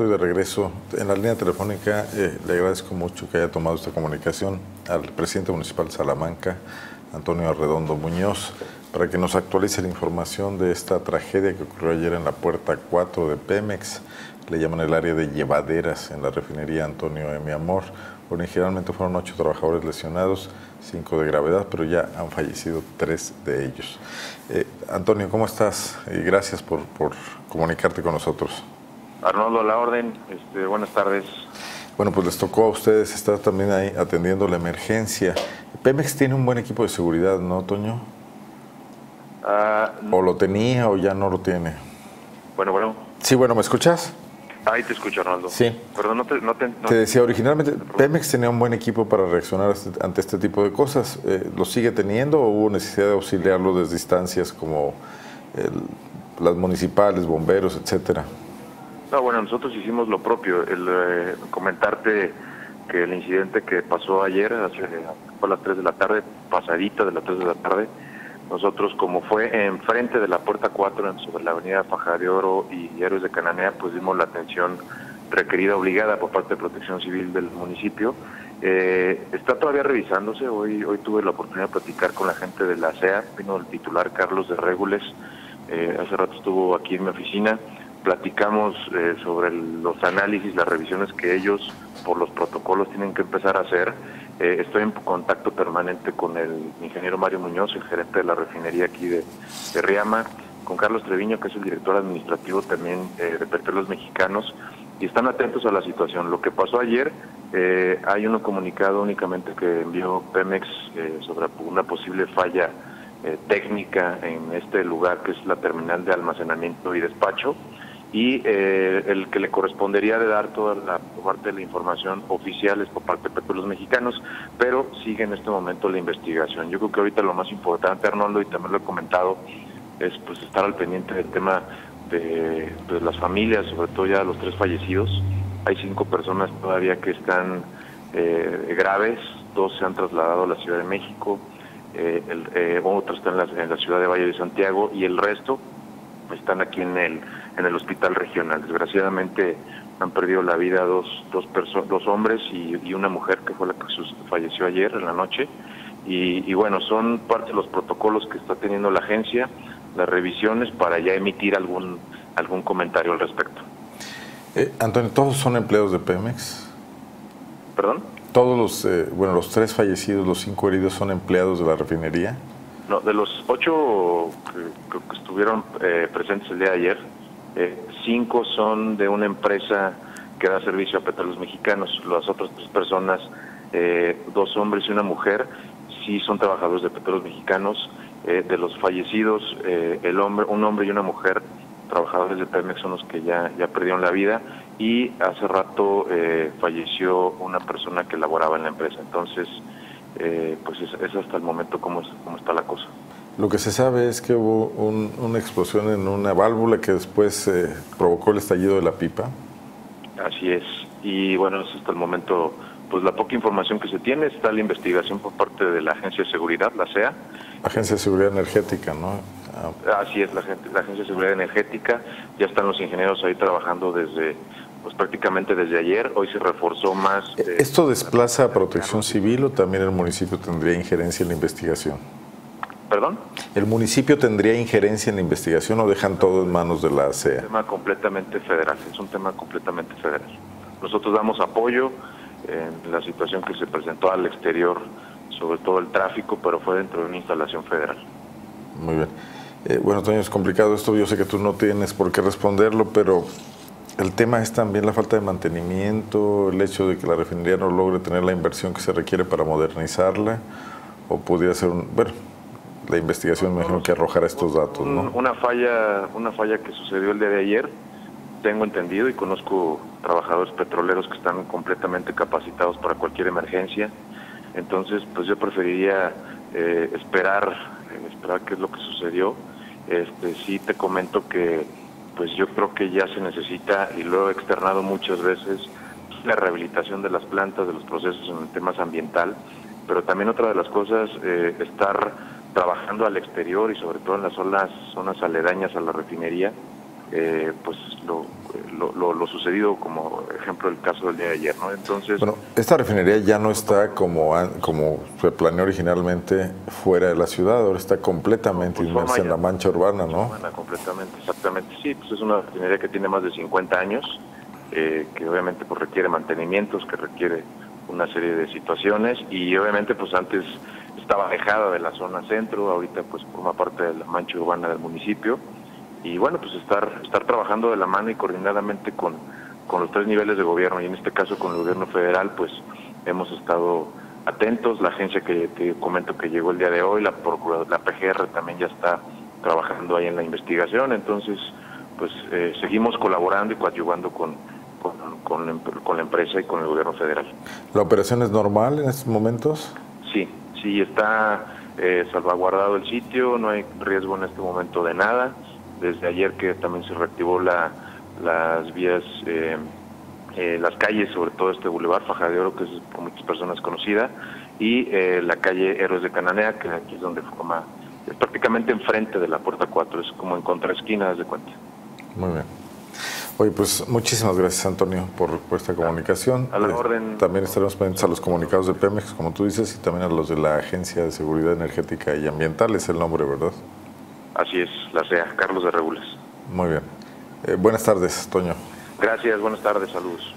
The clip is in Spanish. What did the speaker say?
estoy de regreso. En la línea telefónica eh, le agradezco mucho que haya tomado esta comunicación al presidente municipal de Salamanca, Antonio Arredondo Muñoz, para que nos actualice la información de esta tragedia que ocurrió ayer en la puerta 4 de Pemex. Le llaman el área de llevaderas en la refinería Antonio M. Amor. Originalmente fueron ocho trabajadores lesionados, cinco de gravedad, pero ya han fallecido tres de ellos. Eh, Antonio, ¿cómo estás? Gracias por, por comunicarte con nosotros. Arnoldo, a la orden. Este, buenas tardes. Bueno, pues les tocó a ustedes estar también ahí atendiendo la emergencia. Pemex tiene un buen equipo de seguridad, ¿no, Toño? Ah, ¿O lo tenía o ya no lo tiene? bueno, bueno. Sí, bueno, ¿me escuchas? Ahí te escucho, Arnoldo. Sí. Perdón, no te... No te, no- Te decía, originalmente Pemex tenía un buen equipo para reaccionar este- ante este tipo de cosas. Eh, ¿Lo sigue teniendo o hubo necesidad de auxiliarlo desde distancias como el- las municipales, bomberos, etcétera? No, bueno, nosotros hicimos lo propio. El eh, comentarte que el incidente que pasó ayer, hace, fue a las 3 de la tarde, pasadita de las 3 de la tarde, nosotros como fue enfrente de la puerta 4 en- sobre la avenida Faja de Oro y Héroes de Cananea, pues dimos la atención requerida, obligada por parte de Protección Civil del municipio. Eh, está todavía revisándose, hoy, hoy tuve la oportunidad de platicar con la gente de la CEA, vino el titular Carlos de Régules, eh, hace rato estuvo aquí en mi oficina, platicamos eh, sobre los análisis, las revisiones que ellos por los protocolos tienen que empezar a hacer. Eh, estoy en contacto permanente con el ingeniero Mario Muñoz, el gerente de la refinería aquí de, de Riama, con Carlos Treviño, que es el director administrativo también eh, de Petróleos Mexicanos, y están atentos a la situación. Lo que pasó ayer, eh, hay un comunicado únicamente que envió Pemex eh, sobre una posible falla técnica en este lugar que es la terminal de almacenamiento y despacho y eh, el que le correspondería de dar toda la parte de la información oficial es por parte de Petróleos Mexicanos, pero sigue en este momento la investigación. Yo creo que ahorita lo más importante, Arnoldo, y también lo he comentado, es pues estar al pendiente del tema de, de las familias, sobre todo ya los tres fallecidos. Hay cinco personas todavía que están eh, graves, dos se han trasladado a la Ciudad de México, eh, el, eh, otro está en la, en la ciudad de Valle de Santiago y el resto están aquí en el en el hospital regional. Desgraciadamente han perdido la vida dos dos dos hombres y, y una mujer que fue la que falleció ayer en la noche. Y, y bueno, son parte de los protocolos que está teniendo la agencia, las revisiones para ya emitir algún algún comentario al respecto. Eh, Antonio, ¿todos son empleados de Pemex? ¿Perdón? Todos los, eh, bueno, los tres fallecidos, los cinco heridos son empleados de la refinería. No, de los ocho que, estuvieron eh, presentes el día de ayer, eh, cinco son de una empresa que da servicio a petróleos mexicanos. Las otras tres personas, eh, dos hombres y una mujer, sí son trabajadores de petróleos mexicanos. Eh, de los fallecidos, eh, el hombre, un hombre y una mujer, trabajadores de Pemex, son los que ya, ya perdieron la vida. Y hace rato eh, falleció una persona que laboraba en la empresa. Entonces, eh, pues es, es hasta el momento cómo, es- cómo está la cosa. Lo que se sabe es que hubo un- una explosión en una válvula que después eh, provocó el estallido de la pipa. Así es. Y bueno, es hasta el momento, pues la poca información que se tiene, está la investigación por parte de la Agencia de Seguridad, la CEA. Agencia de Seguridad Energética, ¿no? Ah, Así es, la Agencia de Seguridad Energética. Ya están los ingenieros ahí trabajando desde, pues prácticamente desde ayer. Hoy se reforzó más. eh, ¿Esto desplaza a protección civil o también el municipio tendría injerencia en la investigación? ¿Perdón? ¿El municipio tendría injerencia en la investigación o dejan todo en manos de la un CEA? tema completamente federal, es un tema completamente federal. Nosotros damos apoyo en la situación que se presentó al exterior, sobre todo el tráfico, pero fue dentro de una instalación federal. Muy bien. Eh, bueno, Toño, es complicado esto, yo sé que tú no tienes por qué responderlo, pero el tema es también la falta de mantenimiento, el hecho de que la refinería no logre tener la inversión que se requiere para modernizarla, o pudiera ser un... Bueno, la investigación me imagino que arrojará estos datos, ¿no? Una falla, una falla que sucedió el día de ayer, tengo entendido y conozco trabajadores petroleros que están completamente capacitados para cualquier emergencia. Entonces, pues yo preferiría eh, esperar, eh, esperar qué es lo que sucedió. Este, sí te comento que, pues yo creo que ya se necesita y lo he externado muchas veces la rehabilitación de las plantas, de los procesos en temas ambiental, pero también otra de las cosas, eh, estar trabajando al exterior y sobre todo en las zonas, zonas aledañas a la refinería, eh, pues lo, lo, sucedido como ejemplo el caso del día de ayer, ¿no? Entonces... Bueno, esta refinería ya no está como, como se planeó originalmente fuera de la ciudad, ahora está completamente pues inmersa en la mancha urbana, ¿no? Urbana, completamente, exactamente, sí, pues es una refinería que tiene más de 50 años, eh, que obviamente pues requiere mantenimientos, que requiere una serie de situaciones y obviamente pues antes estaba alejada de la zona centro, ahorita pues forma parte de la mancha urbana del municipio y bueno pues estar estar trabajando de la mano y coordinadamente con, con los tres niveles de gobierno y en este caso con el gobierno federal pues hemos estado atentos, la agencia que te comento que llegó el día de hoy, la la PGR también ya está trabajando ahí en la investigación, entonces pues eh, seguimos colaborando y coadyuvando con, con, con, la empresa y con el gobierno federal. ¿La operación es normal en estos momentos? Sí, sí está eh, salvaguardado el sitio, no hay riesgo en este momento de nada. Desde ayer que también se reactivó la, las vías, eh, eh, las calles, sobre todo este Boulevard Faja de Oro, que es por muchas personas conocida, y la calle Héroes de Cananea, que aquí es donde forma, es prácticamente enfrente de la Puerta 4, es como en contraesquina, de cuenta. Muy bien. Oye, pues muchísimas gracias, Antonio, por, esta comunicación. A la eh, orden. También estaremos pendientes a los comunicados de Pemex, como tú dices, y también a los de la Agencia de Seguridad Energética y Ambiental, es el nombre, ¿verdad? Así es, la SEA, Carlos de Regules. Muy bien. Eh, buenas tardes, Toño. Gracias, buenas tardes, saludos.